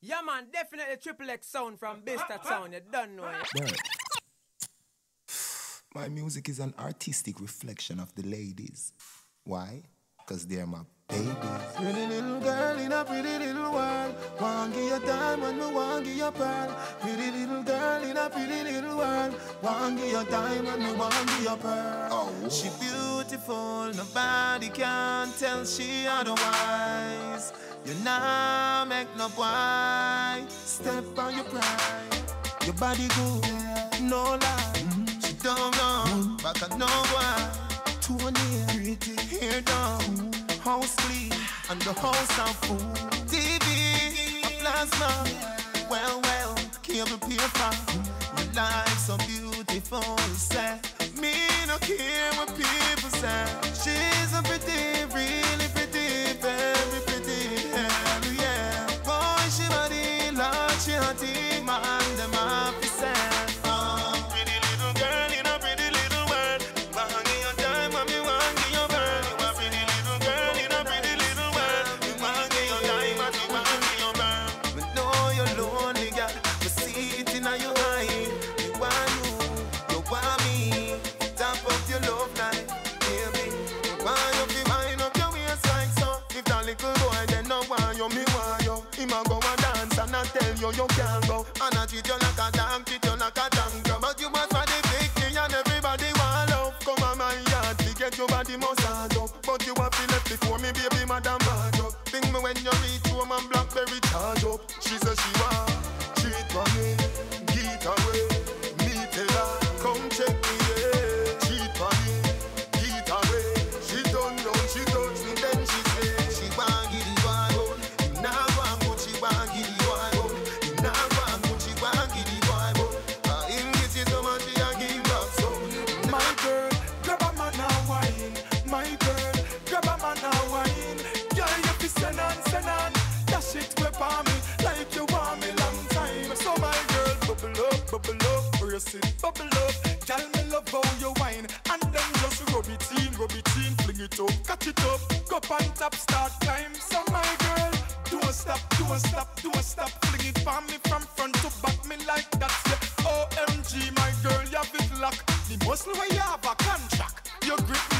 Yeah, man, definitely triple X sound from Bista Sound. You don't know it. My music is an artistic reflection of the ladies. Why? Because they're my babies. A pretty little world. Want give your diamond, me want give your pearl. Pretty little girl in a pretty little world. Want give your diamond, me want give your pearl. Oh. She beautiful, nobody can tell she otherwise. You nah make no boy step on your pride. Your body good, no lie. Mm-hmm. She don't know, mm-hmm. back at no boy. Tony, pretty hair down, house clean, and the house of food. TV, a plasma, well, well, cable paper. Your life so beautiful, say. Me no care what people say. She's a pretty, really pretty, very pretty, hell yeah. Boy, she body, Lord, she hotty, man, them happy tell you you can't go. And I treat you like a dog, treat you like a tango. But you must for the victory and everybody want love. Come on my yard, to get your body massage up. But you have to left before me, baby, madam bad up. Ping me when you reach home and blackberry charge up. She says she want treat for me, get away. Up, brace it, bubble up. Girl, me love how you wine, and then just rub it in, rub it in, fling it up, catch it up, go on top, start climb. So my girl, don't stop, don't stop, don't stop, fling it for me from front to back, me like that. Yeah. OMG, my girl, you have it lock. The muscle where you have a contract, you grip me.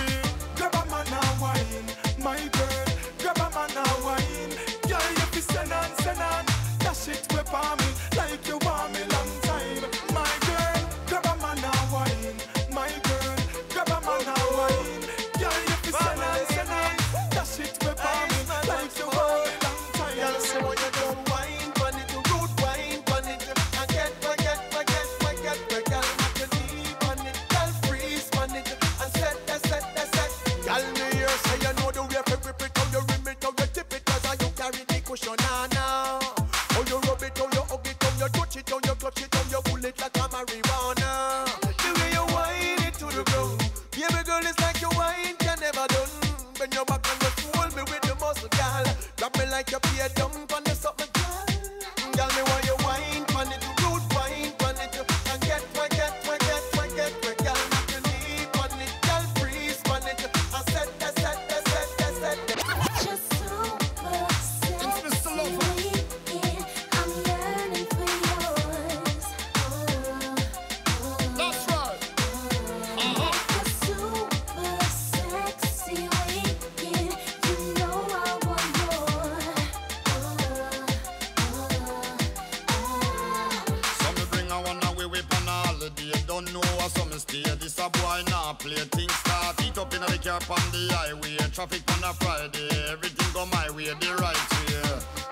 In the car on the highway. Traffic on a Friday. Everything go my way the right way.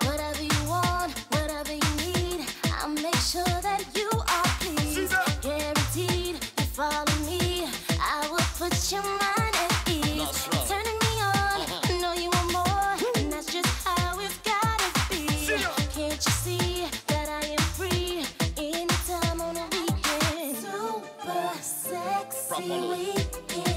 Whatever you want, whatever you need, I'll make sure that you are pleased. Guaranteed, you follow me, I will put your mind at ease. Right. Turning me on, know you want more, and that's just how it's gotta be. Can't you see that I am free anytime on a weekend? Super sexy Properly. weekend,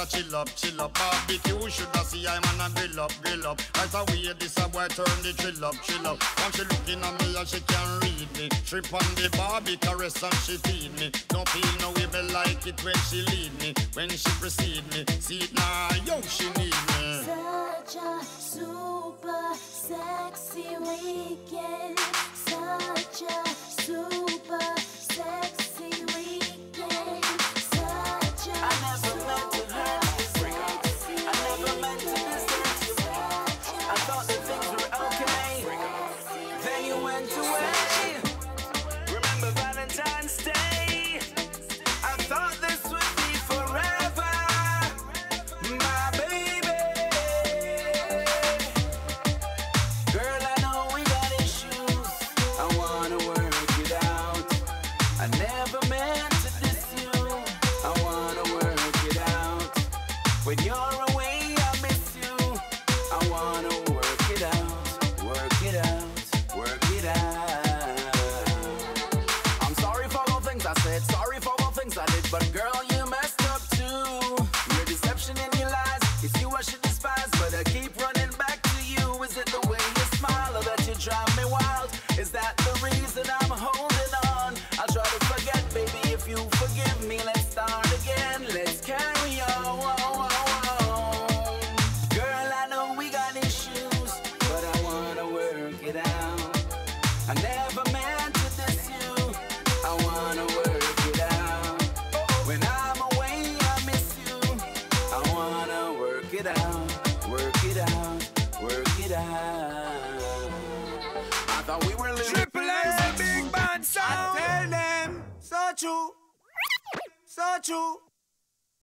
a chill up, chill up. Barbecue should I see I'm on a grill up, grill up. Right away, this a boy turn the chill up, chill up. When she looking at me and she can't read me. Trip on the Barbie, caress and she feed me. Don't feel no way, but like it when she lead me. When she precede me, see it now, yo, she need me. Such a super sexy weekend. Such a super sexy but girl, you messed up too. Your deception and your lies, it's you I should despise, but I keep running back to you. Is it the way you smile or that you drive me wild? Is that the reason I'm holding on? I'll try to forget, baby, if you forgive me. Let's start again, let's carry on. Girl, I know we got issues, but I wanna work it out. It out, work it out, work it out. I thought we were living Triple X, a big band I sound. tell them, so true, so true.